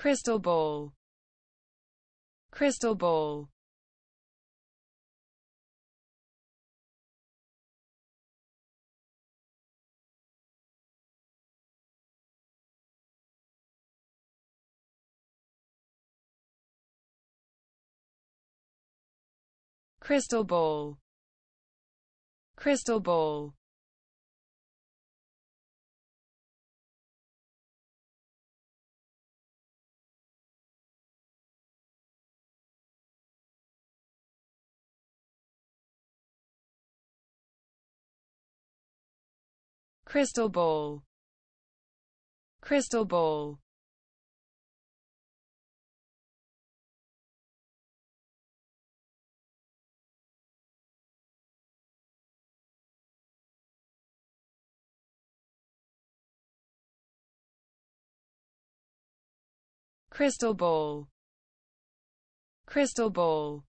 crystal ball. Crystal ball. Crystal ball. Crystal ball crystal ball. Crystal ball. Crystal ball. Crystal ball